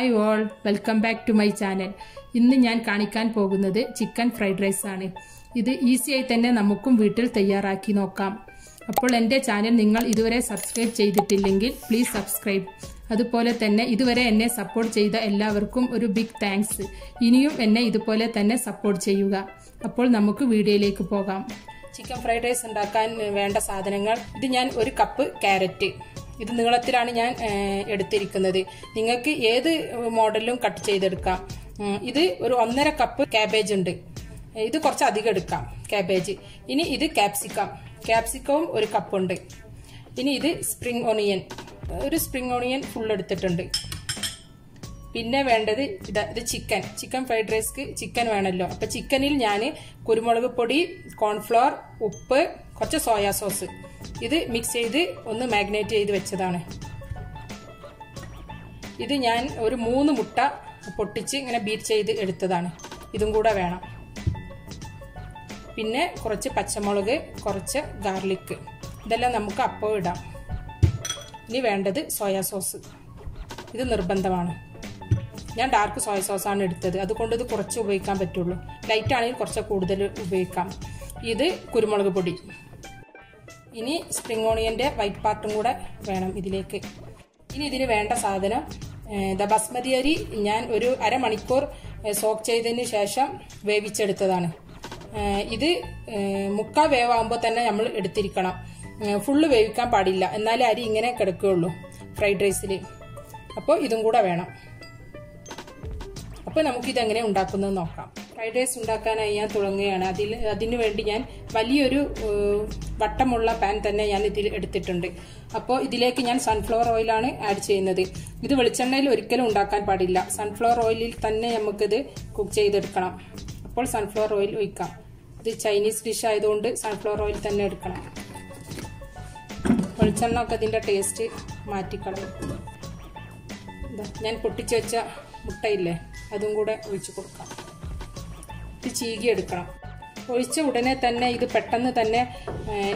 Hi all welcome back to my channel ഇന്ന് ഞാൻ കാണിക്കാൻ പോകുന്നത് ചിക്കൻ ഫ്രൈഡ് റൈസ് ആണ്. ഇത് ഈസിയായി തന്നെ നമുക്കും വീട്ടിൽ തയ്യാറാക്കി നോക്കാം. അപ്പോൾ എന്റെ ചാനൽ നിങ്ങൾ ഇതുവരെ സബ്സ്ക്രൈബ് ചെയ്തിട്ടില്ലെങ്കിൽ പ്ലീസ് സബ്സ്ക്രൈബ് അതുപോലെ തന്നെ ഇതുവരെ എന്നെ സപ്പോർട്ട് ചെയ്ത എല്ലാവർക്കും ഒരു ബിഗ് താങ്ക്സ് ഇനിയും എന്നെ ഇതുപോലെ തന്നെ സപ്പോർട്ട് ചെയ്യുക. അപ്പോൾ നമുക്ക് വീഡിയോയിലേക്ക് പോകാം. ചിക്കൻ ഫ്രൈഡ് റൈസ് ഉണ്ടാക്കാൻ വേണ്ട സാധനങ്ങൾ. ഇത് ഞാൻ ഒരു കപ്പ് ക്യാരറ്റ് ഇത് നീളത്തിലാണ് ഞാൻ എടുത്തിരിക്കുന്നത്. നിങ്ങൾക്ക് ഏത് മോഡലിലും കട്ട് ചെയ്തെടുക്കാം. ഇത് ഒരു ഒന്നര കപ്പ് ക്യാബേജ് ഉണ്ട്. ഇത് കുറച്ച് അധികം എടുക്കാം ക്യാബേജ് ഇനി ഇത് ക്യാപ്സിക്കം ക്യാപ്സിക്കവും ഒരു കപ്പുണ്ട് ഇനി ഇത് സ്പ്രിംഗ് ഓണിയൻ ഒരു സ്പ്രിംഗ് ഓണിയൻ ഫുൾ എടുത്തിട്ടുണ്ട്. പിന്നെ വേണ്ടത് ഇത് ഇത് ചിക്കൻ ചിക്കൻ ഫ്രൈഡ് റൈസ്ക്ക് ചിക്കൻ വേണമല്ലോ അപ്പൊ ചിക്കനിൽ ഞാൻ കുരുമുളക് പൊടി കോൺഫ്ലോർ ഉപ്പ് കുറച്ച് സോയാ സോസ് ഇത് മിക്സ് ചെയ്ത് ഒന്ന് മാഗ്നേറ്റ് ചെയ്ത് വെച്ചതാണ്. ഇത് ഞാൻ ഒരു മൂന്ന് മുട്ട പൊട്ടിച്ച് ഇങ്ങനെ ബീറ്റ് ചെയ്ത് എടുത്തതാണ്. ഇതും കൂടെ വേണം. പിന്നെ കുറച്ച് പച്ചമുളക് കുറച്ച് ഗാർലിക് ഇതെല്ലാം നമുക്ക് അപ്പോൾ ഇടാം. ഇനി വേണ്ടത് സോയാ സോസ് ഇത് നിർബന്ധമാണ്. ഞാൻ ഡാർക്ക് സോയ സോസാണ് എടുത്തത്. അതുകൊണ്ട് ഇത് കുറച്ച് ഉപയോഗിക്കാൻ പറ്റുള്ളൂ. ലൈറ്റ് ആണെങ്കിൽ കുറച്ച് കൂടുതൽ ഉപയോഗിക്കാം. ഇത് കുരുമുളക് പൊടി. ഇനി സ്പ്രിംഗ് ഓണിയന്റെ വൈറ്റ് പാർട്ടും കൂടെ വേണം ഇതിലേക്ക്. ഇനി ഇതിന് വേണ്ട സാധനം ദ ബസ്മതി അരി ഞാൻ ഒരു അരമണിക്കൂർ സോക്ക് ചെയ്തതിന് ശേഷം വേവിച്ചെടുത്തതാണ്. ഇത് മുക്കാൽ മുക്കാ വേവാകുമ്പോൾ തന്നെ നമ്മൾ എടുത്തിരിക്കണം. ഫുള്ള് വേവിക്കാൻ പാടില്ല. എന്നാലേ അരി ഇങ്ങനെ കിടക്കുകയുള്ളൂ ഫ്രൈഡ് റൈസിൽ അപ്പോൾ ഇതും കൂടെ വേണം. അപ്പോൾ നമുക്കിത് എങ്ങനെ ഉണ്ടാക്കുന്നത് നോക്കാം. ഫ്രൈഡ് റൈസ് ഉണ്ടാക്കാനായി ഞാൻ തുടങ്ങുകയാണ്. അതിൽ അതിനു വേണ്ടി ഞാൻ വലിയൊരു വട്ടമുള്ള പാൻ തന്നെ ഞാൻ ഇതിൽ എടുത്തിട്ടുണ്ട്. അപ്പോൾ ഇതിലേക്ക് ഞാൻ സൺഫ്ലവർ ഓയിലാണ് ആഡ് ചെയ്യുന്നത്. ഇത് വെളിച്ചെണ്ണയിൽ ഒരിക്കലും ഉണ്ടാക്കാൻ പാടില്ല. സൺഫ്ലവർ ഓയിലിൽ തന്നെ നമുക്കിത് കുക്ക് ചെയ്തെടുക്കണം. അപ്പോൾ സൺഫ്ലവർ ഓയിൽ ഒഴിക്കാം. ഇത് ചൈനീസ് ഡിഷ് ആയതുകൊണ്ട് സൺഫ്ലവർ ഓയിൽ തന്നെ എടുക്കണം. വെളിച്ചെണ്ണ ഒക്കെ ഇതിന്റെ ടേസ്റ്റ് മാറ്റിക്കളയും ഞാൻ പൊട്ടിച്ചു വെച്ച മുട്ടയില്ലേ? അതും കൂടെ ഒഴിച്ച് കൊടുക്കാം. ഇത് ചീകി എടുക്കണം. ഒഴിച്ച ഉടനെ തന്നെ ഇത് പെട്ടെന്ന് തന്നെ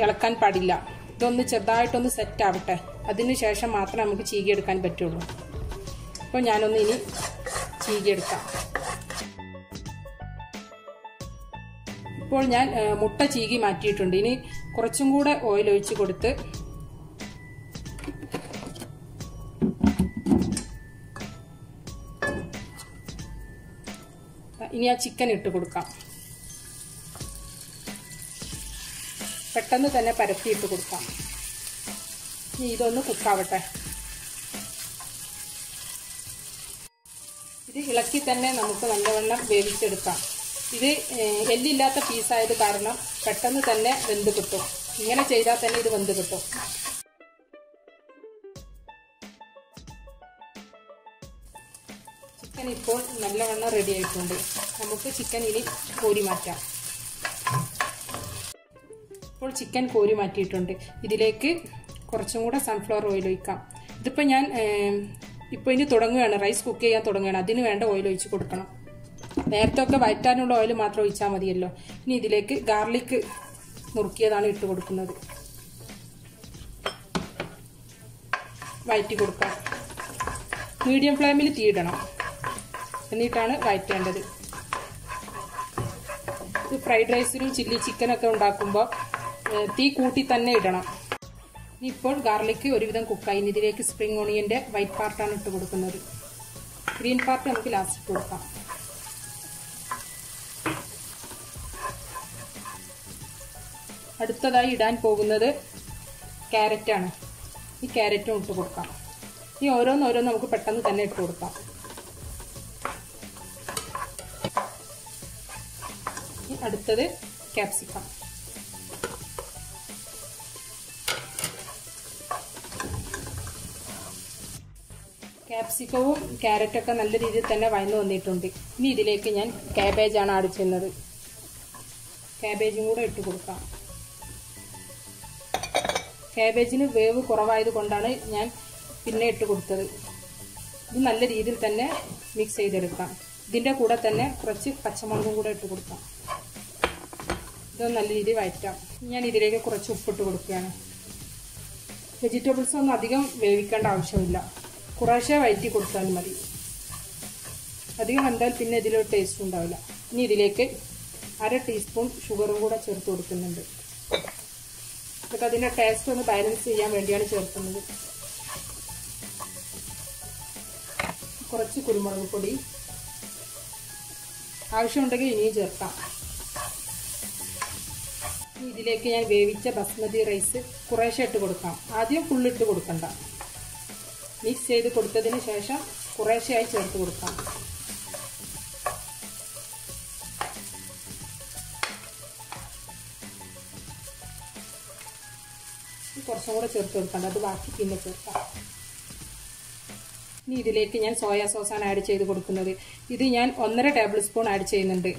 ഇളക്കാൻ പാടില്ല. ഇതൊന്ന് ചെറുതായിട്ടൊന്ന് സെറ്റ് ആവട്ടെ. അതിന് ശേഷം മാത്രമേ നമുക്ക് ചീകി എടുക്കാൻ പറ്റുള്ളൂ. അപ്പോൾ ഞാനൊന്ന് ഇനി ചീകി എടുക്കാം. ഇപ്പോൾ ഞാൻ മുട്ട ചീകി മാറ്റിയിട്ടുണ്ട്. ഇനി കുറച്ചും കൂടെ ഓയിൽ ഒഴിച്ച് കൊടുത്ത് ഇനി ആ ചിക്കൻ ഇട്ട് കൊടുക്കാം. പെട്ടെന്ന് തന്നെ പരത്തി ഇട്ട് കൊടുക്കാം. ഇനി ഇതൊന്ന് കുക്കാവട്ടെ ഇത് ഇളക്കി തന്നെ നമുക്ക് നല്ലവണ്ണം വേവിച്ചെടുക്കാം. ഇത് എല്ലില്ലാത്ത പീസായത് കാരണം പെട്ടെന്ന് തന്നെ വെന്ത് കിട്ടും. ഇങ്ങനെ ചെയ്താൽ തന്നെ ഇത് വെന്ത് കിട്ടും. ചിക്കൻ ഇപ്പോൾ നല്ലവണ്ണം റെഡി ആയിട്ടുണ്ട്. നമുക്ക് ചിക്കൻ ഇനി കോരി മാറ്റാം. ഇപ്പോൾ ചിക്കൻ കോരി മാറ്റിയിട്ടുണ്ട്. ഇതിലേക്ക് കുറച്ചും കൂടെ സൺഫ്ലവർ ഓയിൽ ഒഴിക്കാം. ഇതിപ്പോൾ ഞാൻ ഇപ്പോൾ ഇനി തുടങ്ങുകയാണ്. റൈസ് കുക്ക് ചെയ്യാൻ തുടങ്ങുകയാണ്. അതിന് വേണ്ട ഓയിൽ ഒഴിച്ച് കൊടുക്കണം. നേരത്തെ ഒക്കെ വയറ്റാനുള്ള ഓയിൽ മാത്രം ഒഴിച്ചാൽ മതിയല്ലോ. ഇനി ഇതിലേക്ക് ഗാർലിക്ക് നുറുക്കിയതാണ് ഇട്ട് കൊടുക്കുന്നത്. വയറ്റി കൊടുക്കാം. മീഡിയം ഫ്ലെയിമിൽ തീയിടണം എന്നിട്ടാണ് വഴറ്റേണ്ടത് ഇത് ഫ്രൈഡ് റൈസിനും ചില്ലി ചിക്കനൊക്കെ ഉണ്ടാക്കുമ്പോൾ തീ കൂട്ടി തന്നെ ഇടണം. ഇപ്പോൾ ഗാർലിക് ഒരുവിധം കുക്കായി ഇതിലേക്ക് സ്പ്രിംഗ് ഓണിയന്റെ വൈറ്റ് പാർട്ടാണ് ഇട്ട് കൊടുക്കുന്നത്. ഗ്രീൻ പാർട്ട് നമുക്ക് ലാസ്റ്റ് കൊടുക്കാം. അടുത്തതായി ഇടാൻ പോകുന്നത് ക്യാരറ്റാണ് ഈ ക്യാരറ്റും ഇട്ട് കൊടുക്കാം. ഈ ഓരോന്നോരോന്ന് നമുക്ക് പെട്ടെന്ന് തന്നെ ഇട്ട് കൊടുക്കാം. അടുത്തത് ക്യാപ്സിക്കം ക്യാപ്സിക്കവും ക്യാരറ്റൊക്കെ നല്ല രീതിയിൽ തന്നെ വഴന്നു വന്നിട്ടുണ്ട്. ഇനി ഇതിലേക്ക് ഞാൻ ക്യാബേജാണ് ആഡ് ചെയ്യുന്നത്. ക്യാബേജും കൂടെ ഇട്ട് കൊടുക്കാം. ക്യാബേജിന് വേവ് കുറവായത് കൊണ്ടാണ് ഞാൻ പിന്നെ ഇട്ട് കൊടുത്തത്. ഇത് നല്ല രീതിയിൽ തന്നെ മിക്സ് ചെയ്തെടുക്കാം. ഇതിന്റെ കൂടെ തന്നെ കുറച്ച് പച്ചമുളകും കൂടെ ഇട്ട് കൊടുക്കാം. ഇത് നല്ല രീതിയിൽ വഴറ്റാം. ഞാൻ ഇതിലേക്ക് കുറച്ച് ഉപ്പിട്ട് കൊടുക്കുകയാണ്. വെജിറ്റബിൾസ് ഒന്നും അധികം വേവിക്കേണ്ട ആവശ്യമില്ല. കുറേശ്ശെ വഴറ്റി കൊടുത്താൽ മതി. അധികം വെന്താൽ പിന്നെ ഇതിലൊരു ടേസ്റ്റ് ഉണ്ടാവില്ല. ഇനി ഇതിലേക്ക് അര ടീസ്പൂൺ ഷുഗറും കൂടെ ചേർത്ത് കൊടുക്കുന്നുണ്ട്. എന്നിട്ട് അതിന്റെ ടേസ്റ്റ് ഒന്ന് ബാലൻസ് ചെയ്യാൻ വേണ്ടിയാണ് ചേർക്കുന്നത്. കുറച്ച് കുരുമുളക് പൊടി. ആവശ്യമുണ്ടെങ്കിൽ ഇനിയും ചേർക്കാം. ഇതിലേക്ക് ഞാൻ വേവിച്ച ബസ്മതി റൈസ് കുറേശ്ശെ ഇട്ട് കൊടുക്കാം. ആദ്യം ഫുള്ളിട്ട് കൊടുക്കണ്ട. മിക്സ് ചെയ്ത് കൊടുത്തതിന് ശേഷം കുറേശ്ശെയായി ചേർത്ത് കൊടുക്കാം. കുറച്ചും കൂടെ ചേർത്ത് കൊടുക്കണ്ട. അത് ബാക്കി പിന്നെ ചേർക്കാം. ഇനി ഇതിലേക്ക് ഞാൻ സോയ സോസാണ് ആഡ് ചെയ്ത് കൊടുക്കുന്നത്. ഇത് ഞാൻ ഒന്നര ടേബിൾ സ്പൂൺ ആഡ് ചെയ്യുന്നുണ്ട്.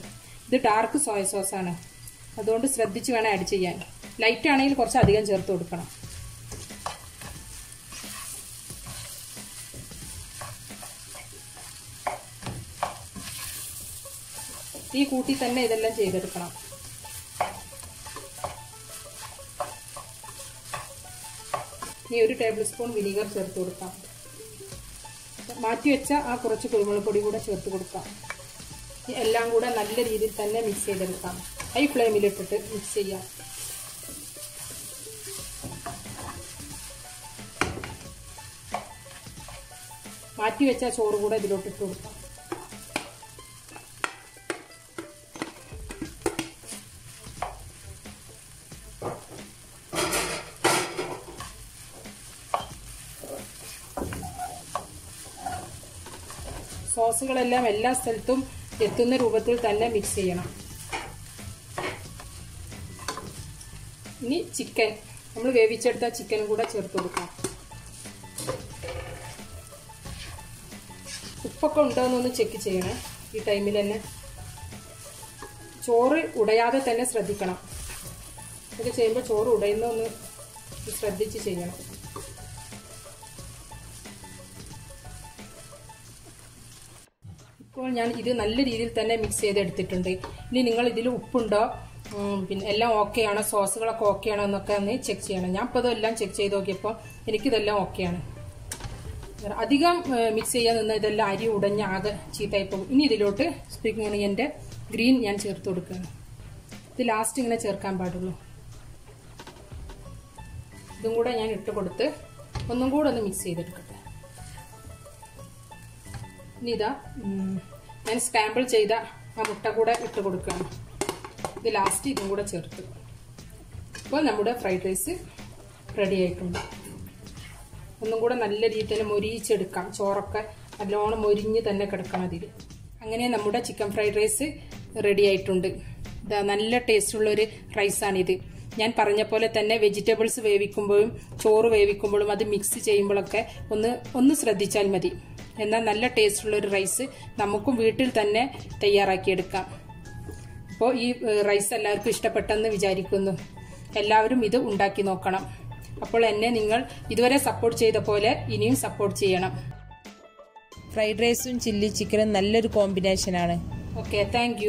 ഇത് ഡാർക്ക് സോയ സോസാണ് അതുകൊണ്ട് ശ്രദ്ധിച്ച് വേണം ആഡ് ചെയ്യാൻ. ലൈറ്റ് ആണെങ്കിൽ കുറച്ച് അധികം ചേർത്ത് കൊടുക്കണം. ഈ കൂട്ടി തന്നെ ഇതെല്ലാം ചെയ്തെടുക്കണം. ഇനി ഒരു ടേബിൾ സ്പൂൺ വിനീഗർ ചേർത്ത് കൊടുക്കാം. മാറ്റി വെച്ച ആ കുറച്ച് കുരുമുളക് പൊടി കൂടെ ചേർത്ത് കൊടുക്കാം. എല്ലാം കൂടെ നല്ല രീതിയിൽ തന്നെ മിക്സ് ചെയ്തെടുക്കാം. ഹൈ ഫ്ലെയിമിലിട്ടിട്ട് മിക്സ് ചെയ്യാം. മാറ്റി വെച്ച ചോറ് കൂടെ ഇതിലോട്ട് ഇട്ട് കൊടുക്കാം. സോസുകളെല്ലാം എല്ലാ സ്ഥലത്തും എത്തുന്ന രൂപത്തിൽ തന്നെ മിക്സ് ചെയ്യണം. ഇനി ചിക്കൻ നമ്മൾ വേവിച്ചെടുത്ത ചിക്കനും കൂടെ ചേർത്ത് കൊടുക്കാം. ഉപ്പൊക്കെ ഉണ്ടോ എന്നൊന്ന് ചെക്ക് ചെയ്യണേ. ഈ ടൈമിൽ തന്നെ. ചോറ് ഉടയാതെ തന്നെ ശ്രദ്ധിക്കണം. ഇതൊക്കെ ചെയ്യുമ്പോൾ ചോറ് ഉടയുന്ന ഒന്ന് ശ്രദ്ധിച്ച് ചെയ്യണം. ഇപ്പോൾ ഞാൻ ഇത് നല്ല രീതിയിൽ തന്നെ മിക്സ് ചെയ്തെടുത്തിട്ടുണ്ട്. ഇനി നിങ്ങൾ ഇതിൽ ഉപ്പുണ്ടോ? പിന്നെ എല്ലാം ഓക്കെ ആണോ സോസുകളൊക്കെ ഓക്കെ ആണോ എന്നൊക്കെ ഒന്ന് ചെക്ക് ചെയ്യണം. ഞാൻ ഇപ്പോൾ ഇതെല്ലാം ചെക്ക് ചെയ്ത് നോക്കിയപ്പോൾ എനിക്കിതെല്ലാം ഓക്കെയാണ്. അധികം മിക്സ് ചെയ്യാൻ നിന്ന് ഇതെല്ലാം അരി ഉടഞ്ഞ് ആകെ ചീത്തായി പോകും ഇനി ഇതിലോട്ട് സ്പ്രിംഗ് ഓണിയന്റെ ഗ്രീൻ ഞാൻ ചേർത്ത് കൊടുക്കുകയാണ്. ഇത് ലാസ്റ്റ് ഇങ്ങനെ ചേർക്കാൻ പാടുള്ളൂ. ഇതും കൂടെ ഞാൻ ഇട്ട് കൊടുത്ത് ഒന്നും കൂടെ ഒന്ന് മിക്സ് ചെയ്തെടുക്കട്ടെ. ഇനി ഇതാ ഞാൻ സ്കാമ്പിൾ ചെയ്ത ആ മുട്ട കൂടെ ഇട്ട് കൊടുക്കുകയാണ്. ഇത് ലാസ്റ്റ് ഇതും കൂടെ ചേർത്ത് ഇപ്പോൾ നമ്മുടെ ഫ്രൈഡ് റൈസ് റെഡി ആയിട്ടുണ്ട്. ഒന്നും കൂടെ നല്ല രീതിയിൽ തന്നെ മൊരിയിച്ചെടുക്കാം. ചോറൊക്കെ നല്ലോണം മൊരിഞ്ഞ് തന്നെ കിടക്കണം അതിൽ. അങ്ങനെ നമ്മുടെ ചിക്കൻ ഫ്രൈഡ് റൈസ് റെഡി ആയിട്ടുണ്ട്. ഇതാ നല്ല ടേസ്റ്റുള്ളൊരു റൈസാണിത് ഞാൻ പറഞ്ഞ പോലെ തന്നെ വെജിറ്റബിൾസ് വേവിക്കുമ്പോഴും ചോറ് വേവിക്കുമ്പോഴും അത് മിക്സ് ചെയ്യുമ്പോഴൊക്കെ ഒന്ന് ഒന്ന് ശ്രദ്ധിച്ചാൽ മതി. എന്നാൽ നല്ല ടേസ്റ്റുള്ള ഒരു റൈസ് നമുക്കും വീട്ടിൽ തന്നെ തയ്യാറാക്കിയെടുക്കാം. അപ്പോൾ ഈ റൈസ് എല്ലാവർക്കും ഇഷ്ടപ്പെട്ടെന്ന് വിചാരിക്കുന്നു. എല്ലാവരും ഇത് ഉണ്ടാക്കി നോക്കണം. അപ്പോൾ എന്നെ നിങ്ങൾ ഇതുവരെ സപ്പോർട്ട് ചെയ്ത പോലെ ഇനിയും സപ്പോർട്ട് ചെയ്യണം. ഫ്രൈഡ് റൈസും ചില്ലി ചിക്കനും നല്ലൊരു കോമ്പിനേഷനാണ് ഓക്കെ താങ്ക്